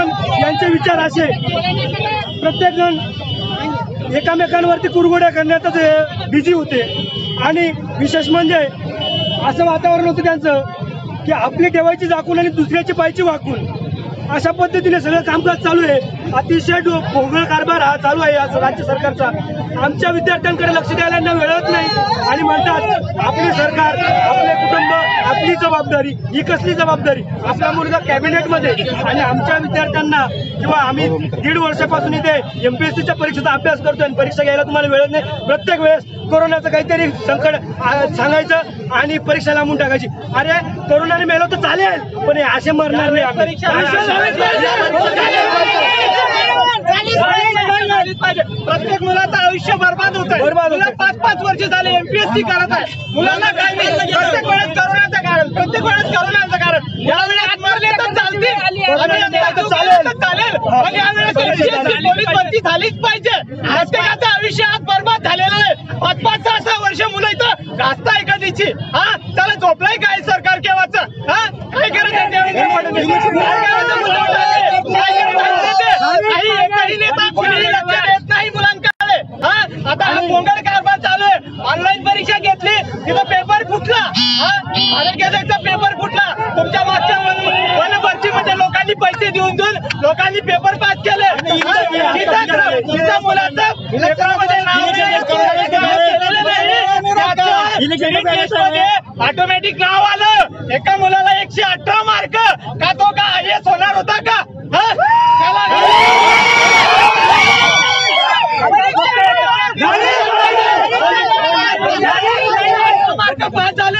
पण यांचे विचार असे प्रत्येक जण एकामेकांवरती कुरघोड्या करण्यातच बिझी होते. आणि विशेष म्हणजे असं वातावरण होतं त्यांचं की आपली ठेवायची झाकून आणि दुसऱ्याची पायची वाकून. अशा पद्धतीने सगळं कामकाज चालू आहे. अतिशय भोंगळ कारभार हा चालू आहे आज राज्य सरकारचा. आमच्या विद्यार्थ्यांकडे लक्ष द्यायला वेळत नाही. आणि म्हणतात आपले सरकार आपले कुटुंब आपली जबाबदारी ही कसली जबाबदारी? आपला मुलगा कॅबिनेटमध्ये. आणि आमच्या विद्यार्थ्यांना किंवा आम्ही दीड वर्षापासून इथे एमपीएससीच्या परीक्षेचा अभ्यास करतोय आणि परीक्षा घ्यायला तुम्हाला वेळत नाही. प्रत्येक वेळेस कोरोनाचं काहीतरी संकट सांगायचं आणि परीक्षा लांबून टाकायची. अरे कोरोनाने मेलो तर चालेल पण हे असे मरणार नाही आपण. प्रत्येक मुलाचं आयुष्य बर्बाद होत आहे. मुलं पाच पाच वर्ष झाले एमपीएससी करत आहे. मुलांना काय नाही. प्रत्येक वेळेस करोनाचं कारण. प्रत्येक वेळेस करोनाचं कारण. यावेळेस मरले तर अभियंता चालेल. पण यावेळेस पोलीस भरती झालीच पाहिजे. प्रत्येकाचं आयुष्य आज बर्बाद झालेलं आहे. पाच पाच सहा सहा वर्ष मुलं इथं घासताय कधीची हा त्याला झोपलाय काय सरकार केव्हाच हा काय करायचं काय करायचं मुलं काय करायचं काही एकही नेता कोणीही लक्ष देत नाही मुलांकडे हा आता हा पोंगल कारभार चालू आहे ऑनलाईन परीक्षा घेतली तिथं पेपर फुटला हा आरोग्याचा पेपर फुटला तुमच्या मागच्या वन वन भरतीमध्ये लोकांनी पैसे देऊन देऊन लोकांनी पेपर पास केले हा? मुलाचं ऑटोमॅटिक नाव आलं एका मुलाला एकशे अठरा मार्क का तो का आय होणार होता का हा? मार्क पास झाले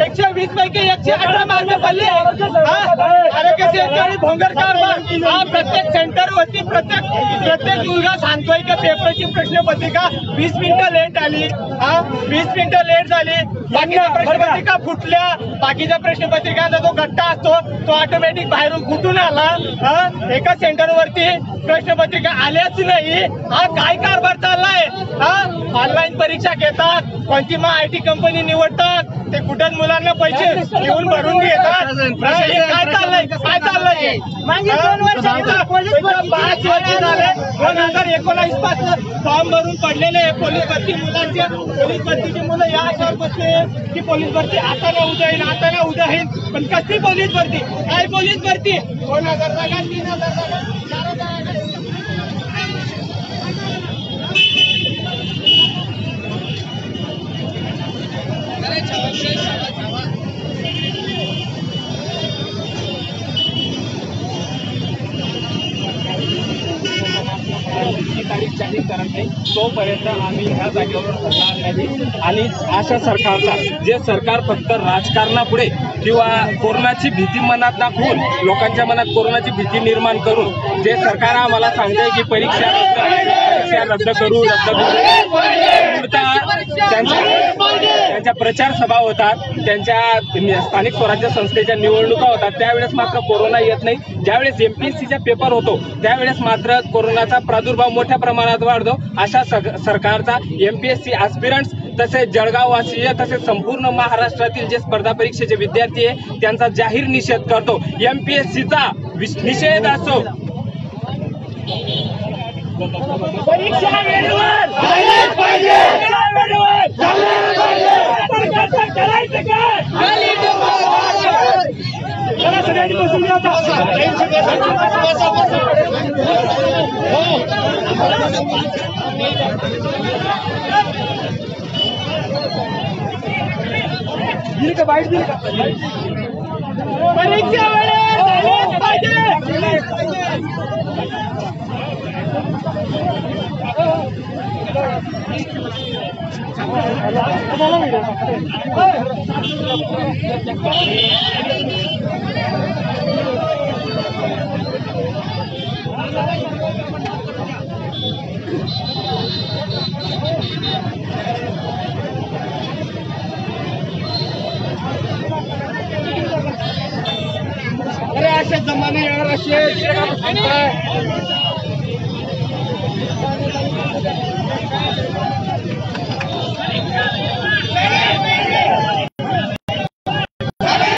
एकशे वीस पैकी एकशे अठरा मार्क पडले. आरोग्य सेंटर भोंगर कारभार हा प्रत्येक सेंटर वरती प्रत्येक प्रत्येक मुलगा सांगतोय की पेपरची प्रश्नपत्रिका वीस मिनिटं लेट आली. हा? वीस मिनिटं लेट झाली. बाकीच्या प्रश्नपत्रिका फुटल्या. बाकीच्या प्रश्नपत्रिकांचा जो गट्टा असतो तो ऑटोमॅटिक बाहेरून फुटून आला? हा? एका सेंटर वरती प्रश्नपत्रिका आल्याच नाही. हा काय कारभार चाललाय? हा? ऑनलाईन परीक्षा घेतात. कोणती मग आय टी कंपनी निवडतात? ते कुठं मुलांना पैसे घेऊन भरून घेतात. काय चाललंय? काय चाललंय? पाच वर्ष झाले. दोन हजार एकोणावीसपासून फॉर्म भरून पडलेले आहे पोलीस भरती मुलांचे. पोलीस भरतीची मुलं या आशावर बसले की पोलीस भरती आता ना उद्या येईल आता ना उद्या येईल. पण कसली पोलीस भरती? काय पोलीस भरती? दोन हजार जागा तीन हजार जागा चार हजार राहणार नाही तोपर्यंत आम्ही ह्या जागेवर हलणार नाही आणि अशा सरकारचा जे सरकार फक्त राजकारणापुढे किंवा कोरोनाची भीती मनात दाखवून लोकांच्या मनात कोरोनाची भीती निर्माण करून जे सरकार आम्हाला सांगते की परीक्षा रद्द परीक्षा रद्द करू रद्द करू. त्यांच्या त्यांच्या प्रचार सभा होतात त्यांच्या स्थानिक स्वराज्य संस्थेच्या निवडणुका होतात त्यावेळेस मात्र कोरोना येत नाही. ज्यावेळेस एमपीएससीचा पेपर होतो त्यावेळेस मात्र कोरोनाचा प्रादुर्भाव मोठ्या प्रमाणात वाढतो. अशा सरकारचा एमपीएससी आस्पिरंट्स तसेच जळगाववासीय तसेच संपूर्ण महाराष्ट्रातील जे स्पर्धा परीक्षेचे विद्यार्थी आहे त्यांचा जाहीर निषेध करतो. एमपीएससीचा निषेध असो. परीक्षा का बाईट दिली का परीक्षा वेळेवर झाल्याच पाहिजे अरे असे जमाने यार असे